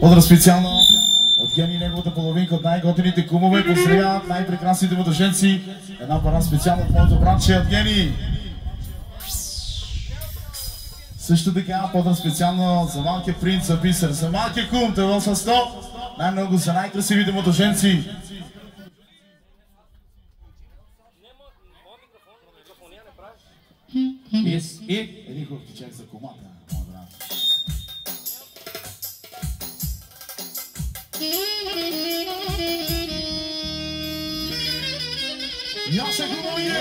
Подра специално от Гени и неговата половинка от най-готените кумове поздравяват най-прекрасните младоженци. Една пара специално от моето братче от Гени. Също така, подър специално за малкия принц за бисер, за малкия кум, това са 100, най-много за най-красивите младоженци. И, един хубав тичек за комата. Яша Гумоге!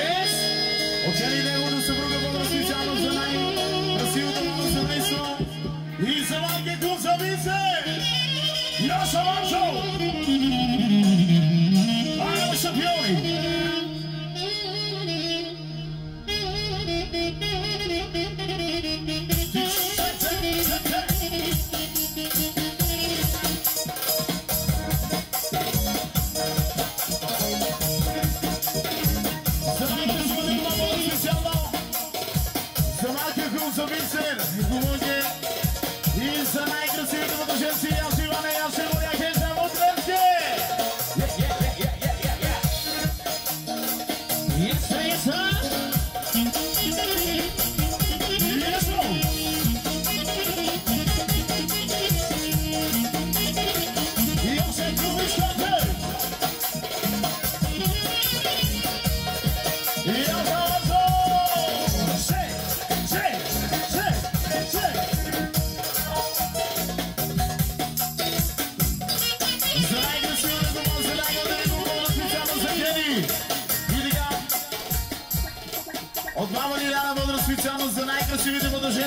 Оцели неговата съпруга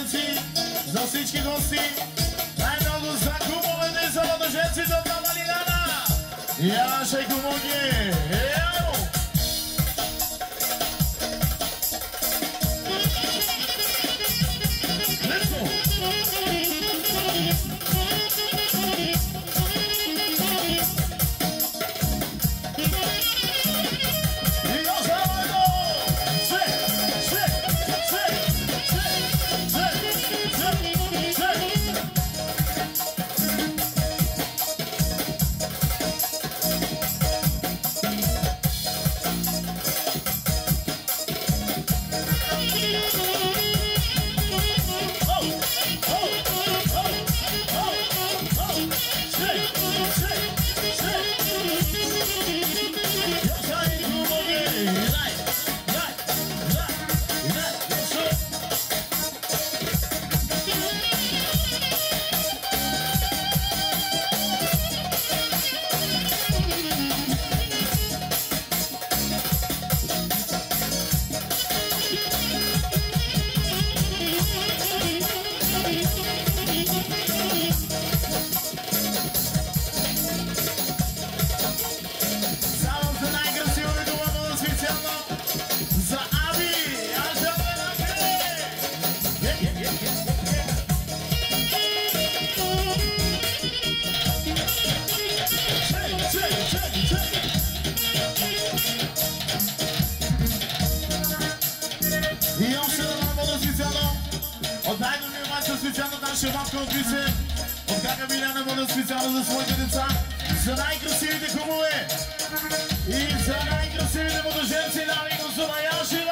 младоженци, за всички гости, най-много за кумовете и за младоженците от мама Лиляна! Яше кумоги! Ео! Let's Гага Миляна вода специално за своите деца за най-красивите хумове и за най-красивите младоженци дами и господа Яши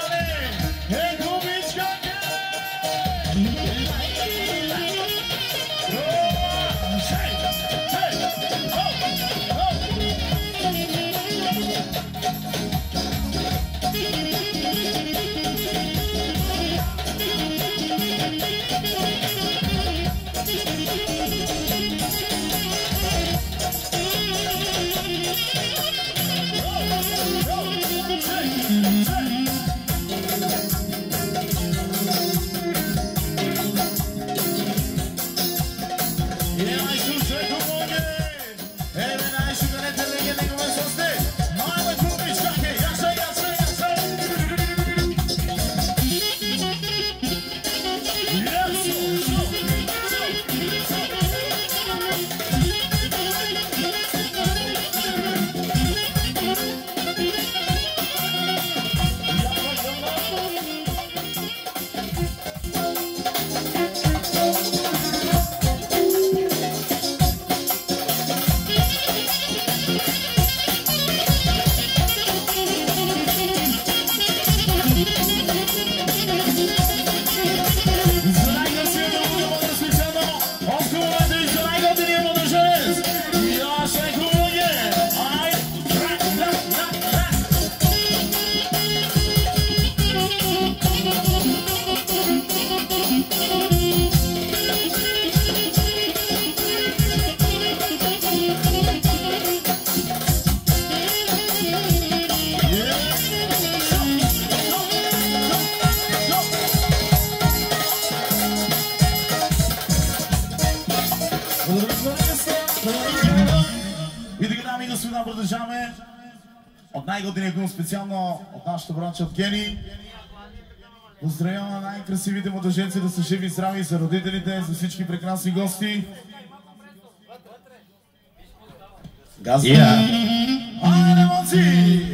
специално от нашата бранча от Гени. Поздравявам на най-красивите младоженци да са живи и здрави, за родителите, за всички прекрасни гости. Газа! Yeah. Айде!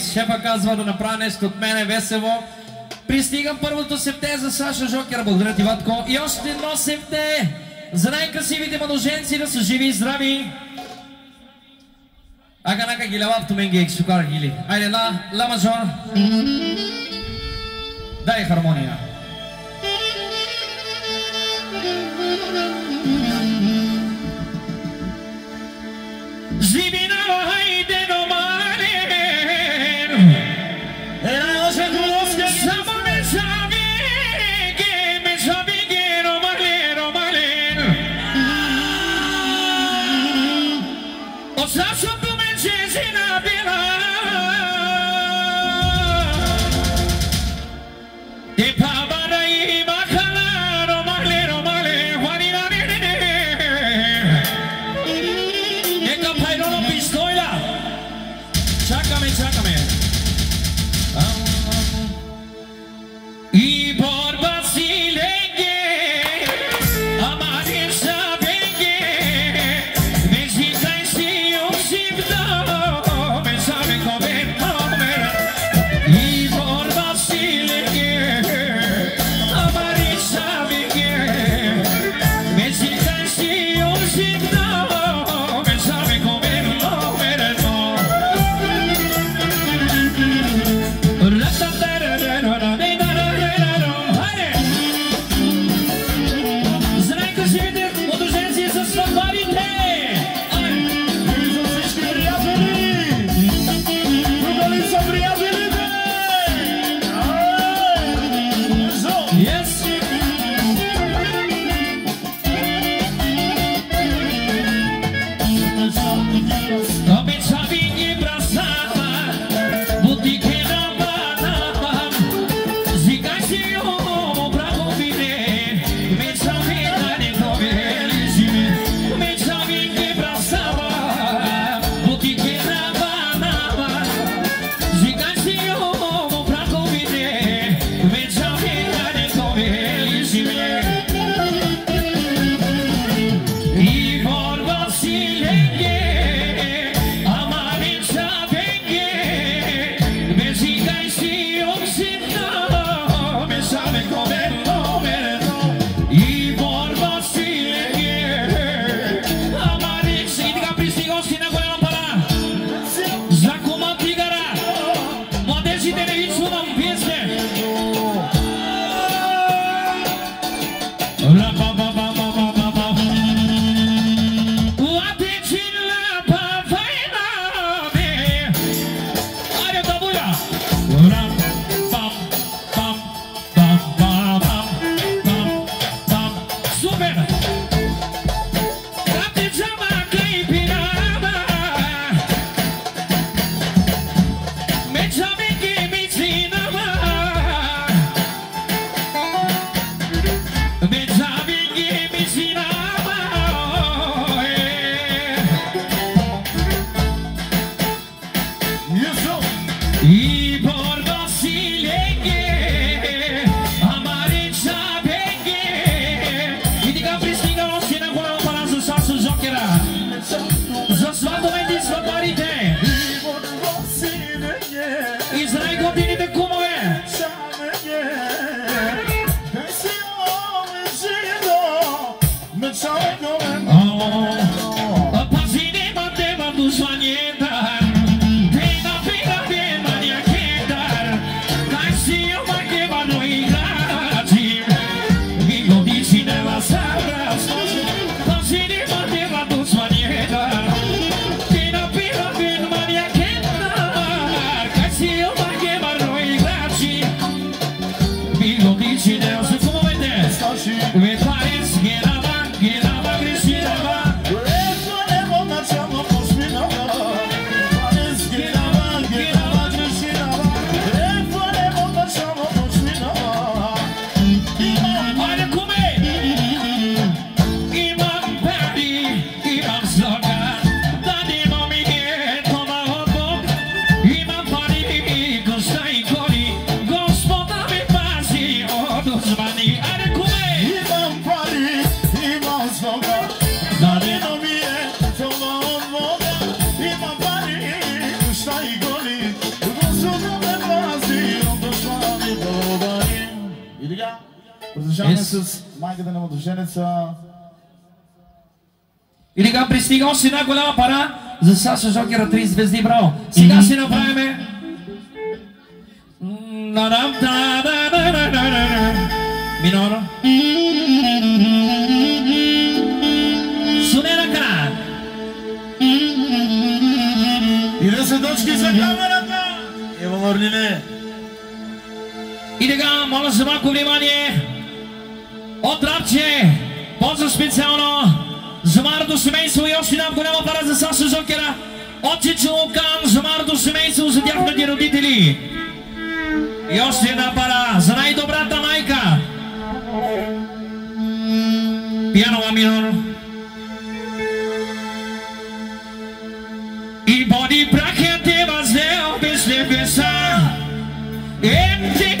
Борис, шефа казва да направя нещо от мене весело. Пристигам първото септе за Саша Жокер, благодаря ти, Ватко. И още едно септе за най-красивите младоженци да са живи и здрави. Аганака гилава автоменги ексукар гили. Айде, ла, ла мажор. Дай хармония. Живи już pamięta младоженеца. И така пристига още една голяма пара за Саша Жокера 3 звезди, браво. Сега ще направим Минора. Суне ръка. И да се точки за камерата. Ева Марлине. И така, моля за малко внимание. От Рапче, поза специално за Мардо семейство и още една голяма пара за Саша Жокера. От Чичо Лукан за Мардо семейство за тяхните родители. И още една пара за най-добрата майка. Пианова минор. И боди прахя те въздел без небеса. Em te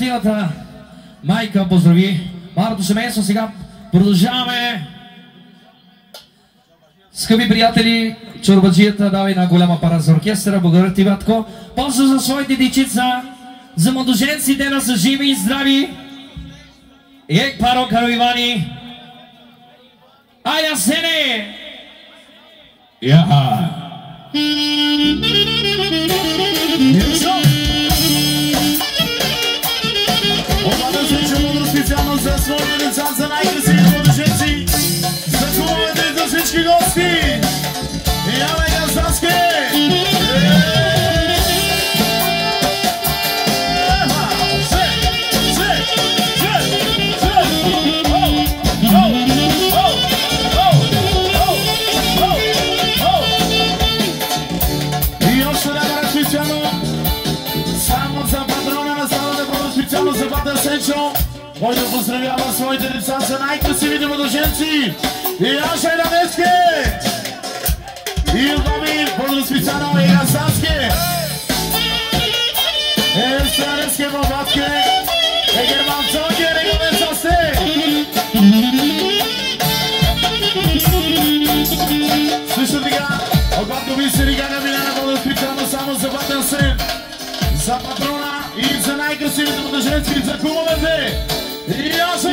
най-щастливата майка. Поздрави малото семейство. Сега продължаваме. Скъпи приятели, чорбаджията дава една голяма пара за оркестъра. Благодаря ти, Батко. Поздрав за своите дечица, за младоженците да са живи и здрави. Ек паро каро Ивани. Айде, сене! Яха! Обада всички за най-красивите младоженци. И Аша и Данески! И Ломи, бъде специално и Гасански! Е, Странески Бабатки! Е, Германцоки, Регамент сте! Също така, когато ви се ригана Миляна бъде специално само за Батър Сен за патрона и за най-красивите младоженци, за кумовете. И аз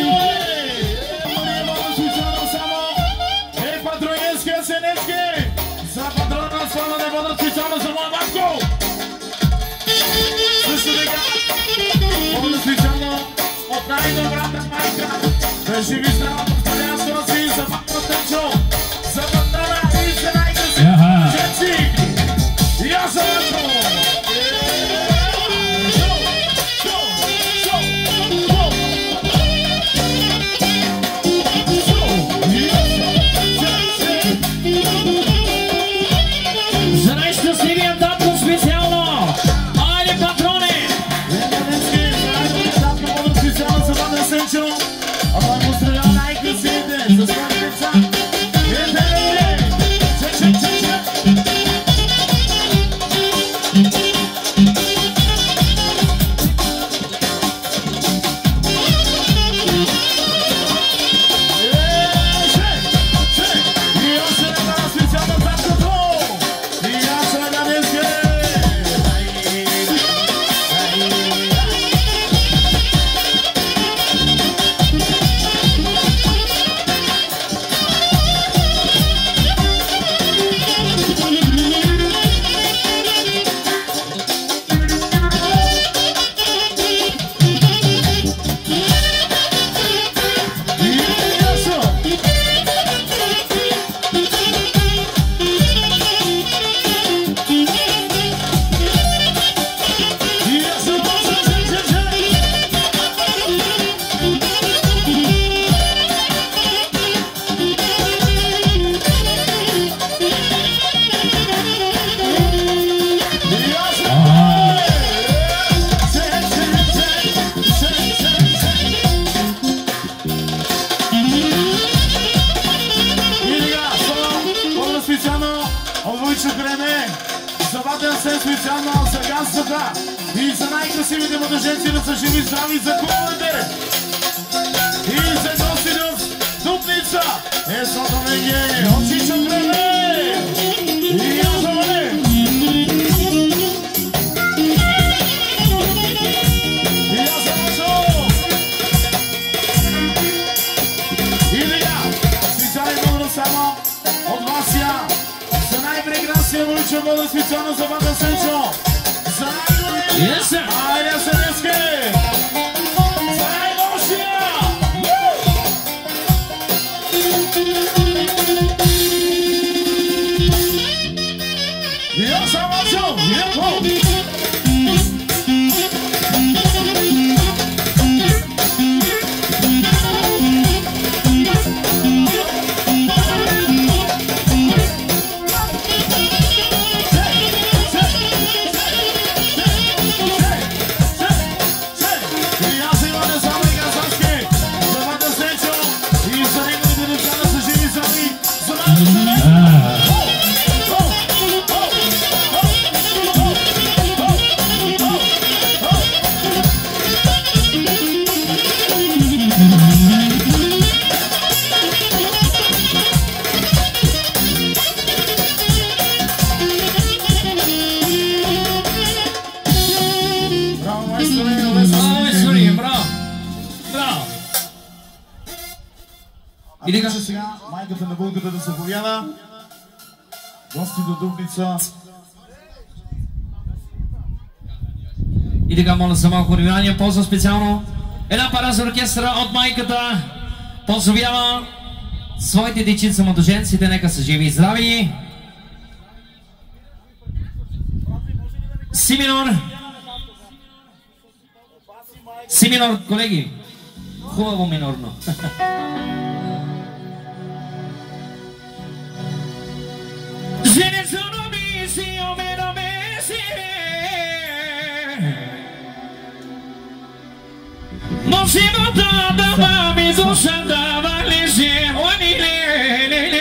живи здрава заповяда. Гости до Дубница. И така, моля за малко внимание, ползва специално една пара за оркестъра от майката. Позовява своите дечица младоженците, нека са живи и здрави. Симинор. Симинор, колеги. Хубаво минорно. Seré solo mi si yo me lo me sirve. Mosimo todo mami su santa valisie Juanile le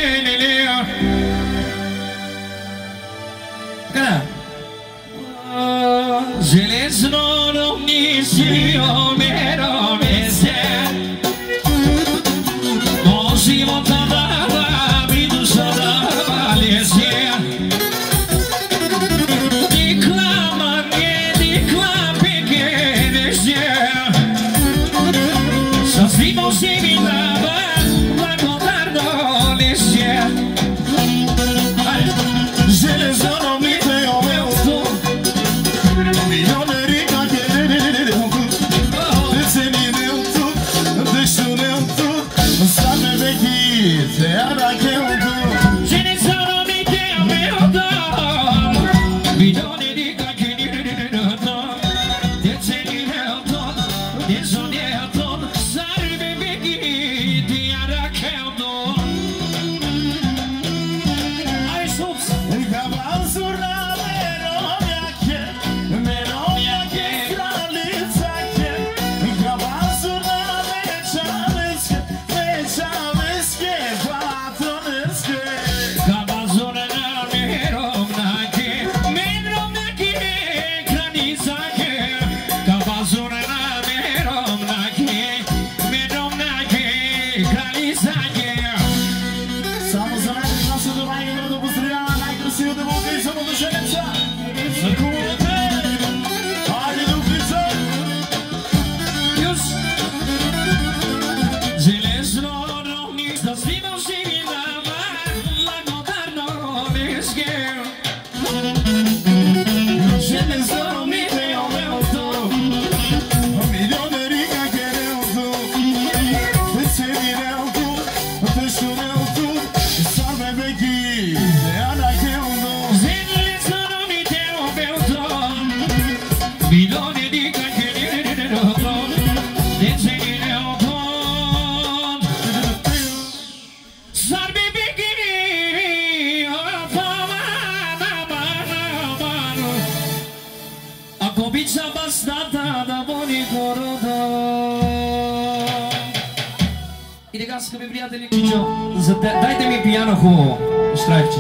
Кичо. За те... Дайте ми пияна хубаво, Штрайфче.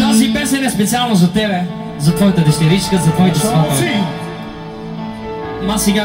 Тази песен е специално за тебе, за твоята дестеричка, за твоите сватба. Маси сега.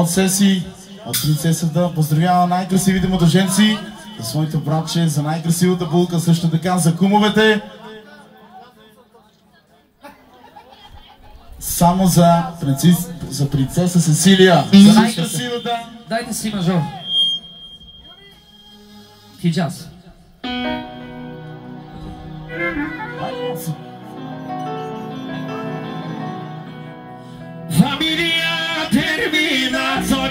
от Сеси, от принцесата. Поздравява най-красивите младоженци, за своите братче, за най-красивата булка, също така за кумовете. Само за, принцес, за принцеса Сесилия. За най-красивата. Дайте си мажор. Хиджаз. Familia Baby, that's on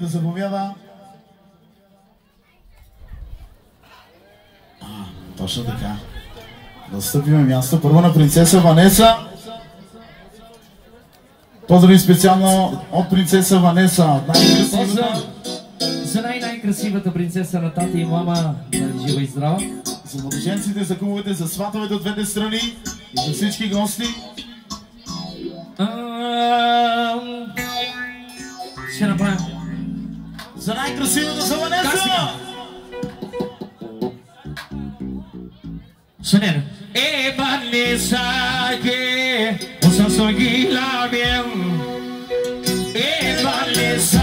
Да заповяда. А, точно така. Достъпиме място първо на принцеса Ванеса. Поздрави специално от принцеса Ванеса. За най-най-красивата принцеса на тата и мама, жива и здрава. За младеженците, за кумовете, за сватовете от двете страни и за всички гости. Ще направим Sonar inclusivo do São Valenço! Sonero. E Vanessa, que, o Sassonguila, meu. E Vanessa.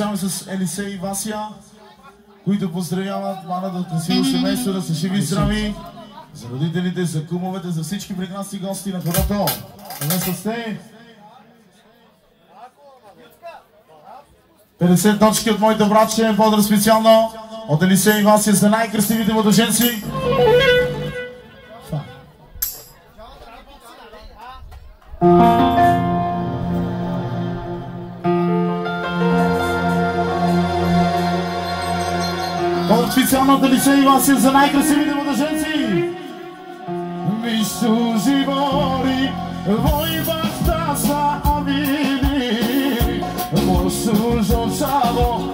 Продължаваме с Елисе и Вася, които поздравяват младото красиво семейство да са живи и здрави. За родителите, за кумовете, за всички прекрасни гости на хората. Днес сте 50 точки от моите братче, бодра специално от Елисе и Вася за най-красивите младоженци. Thank you. Специалната лича и вас за най-красивите младеженци. Нищо живори, вой баща са авили, морсу жочаво,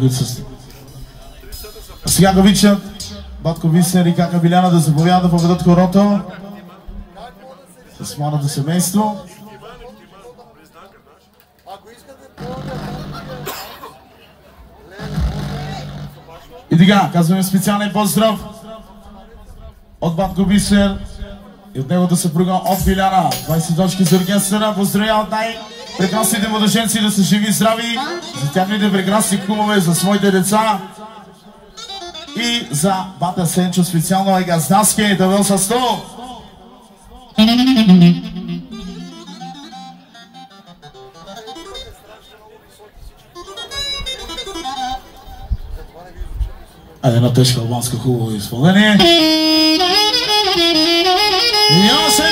Айде, good с... Сега го вичат Батко Висер и Кака Биляна да заповядат да поведат хорото с младото семейство. И така, казваме специален поздрав от Батко Бисер и от неговата съпруга от Биляна. 20 точки за оркестъра. Поздравяват най-прекрасните младоженци да са живи и здрави, за тяхните прекрасни кумове, за своите деца и за Бата Сенчо специално е газдаски да бъл със стол. Айде едно тежко албанско хубаво изпълнение. И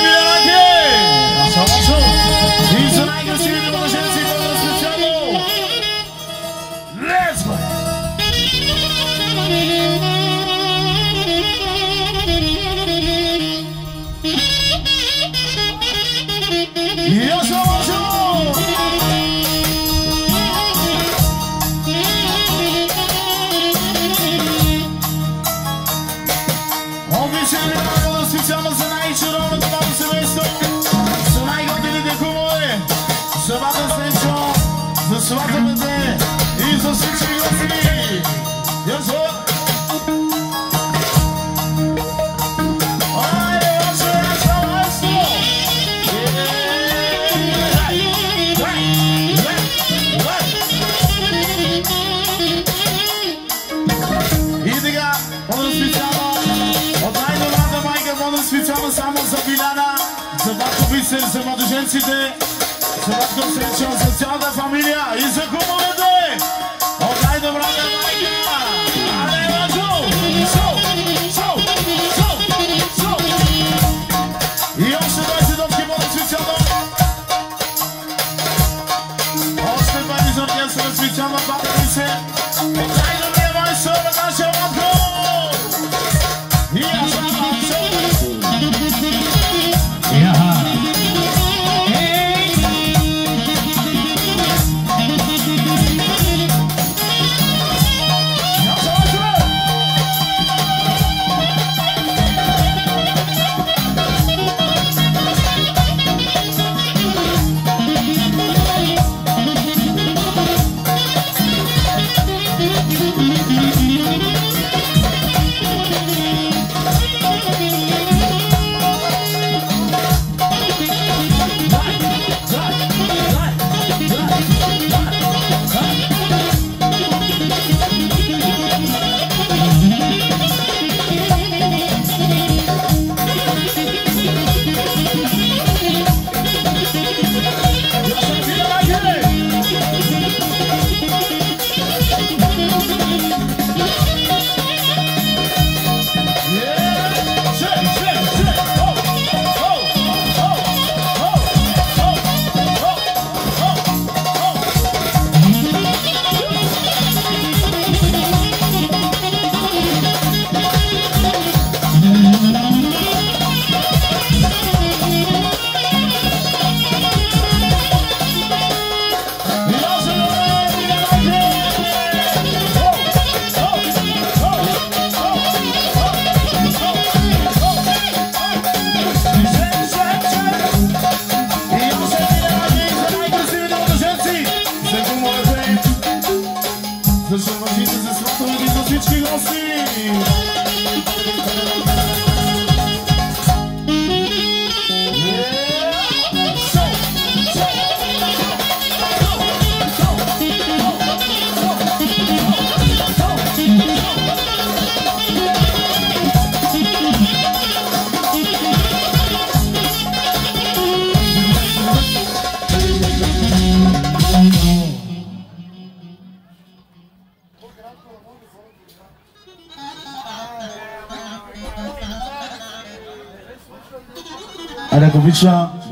младоженците, за Батко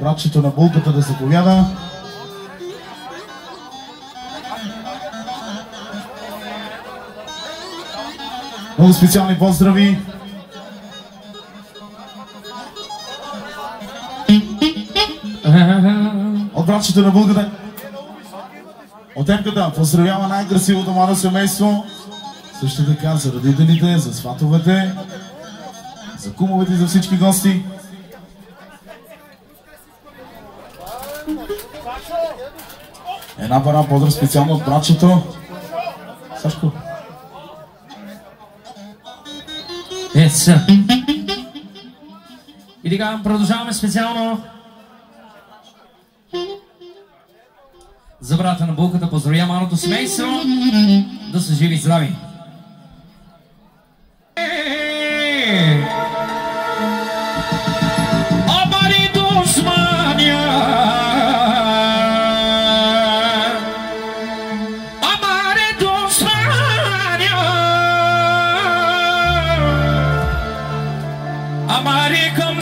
братчето на булката да заповяда. Много специални поздрави. От братчето на булката. Отемката поздравява най-красивото младо семейство. Също така за родителите, за сватовете, за кумовете и за всички гости. Една пара подра специално от братчето. Сашко. Е, сега. И така, продължаваме специално за брата на булката. Поздравя малото семейство. Да са живи и здрави. Амари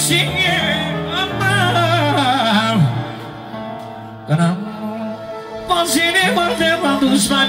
Quando Posso levantar uma luz pra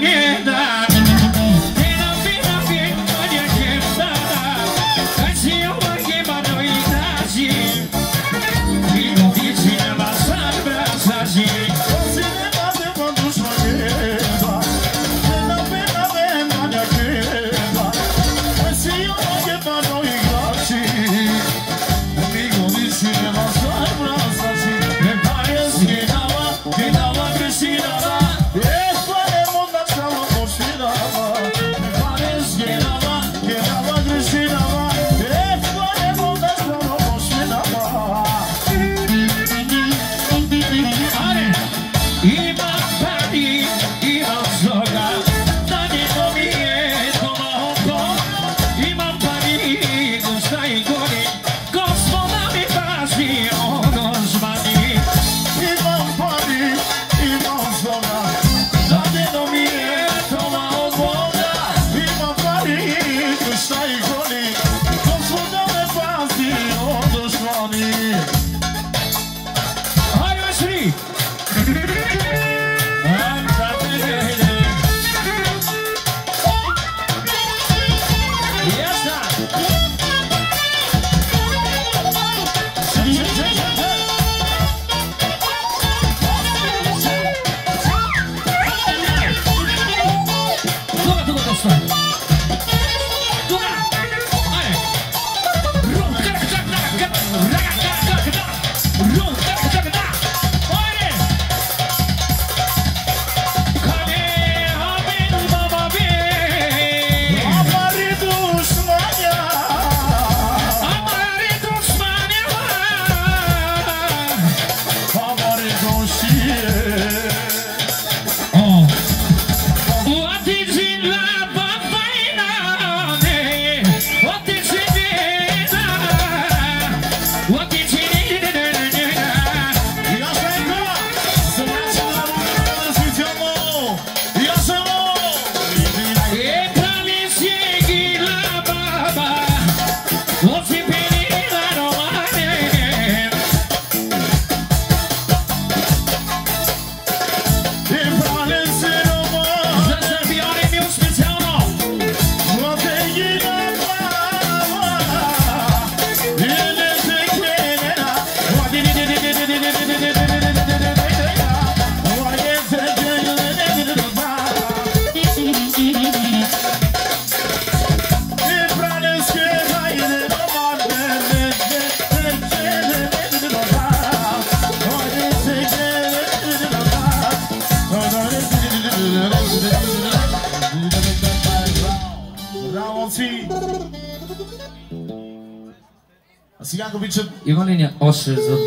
Има ли ня... още за...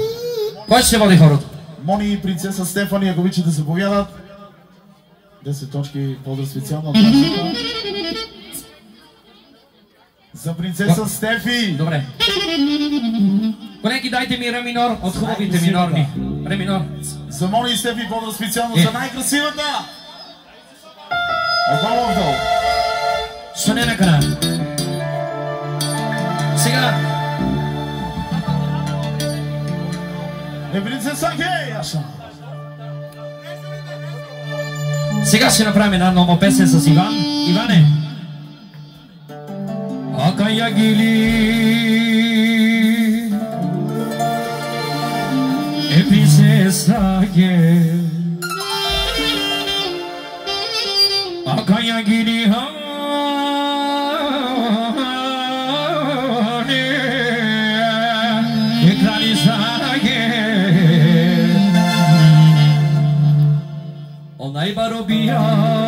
Кой ще води хората? Мони и принцеса Стефани, ако обичат да се повядат. 10 точки по специално. За принцеса Стефи! Добре. Колеги, дайте ми ре минор от хубавите минорни. Ре минор. За Мони и Стефи по специално Е. за най-красивата! Отново вдолу. Соня на. Сега, Devrice sa geja sam. Сега ще направим една нова песен с Иван. Иване! Ака я е принцеса ге Ака I'll be Ay, barobía.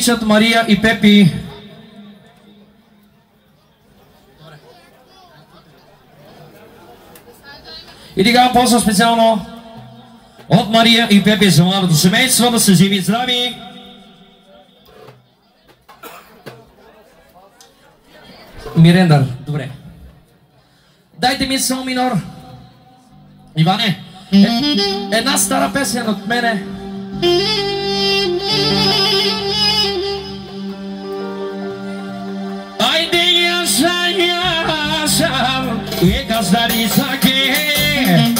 обичат Мария и Пепи. И така, после специално от Мария и Пепи за младото семейство да се живи здрави. Мирендър, добре. Дайте ми сол минор. Иване, е, една стара песен от мене. Thank you. Yazlar İshak'e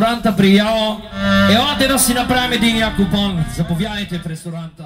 ресторанта при Яо. Елате да си направим един купон. Заповядайте в ресторанта.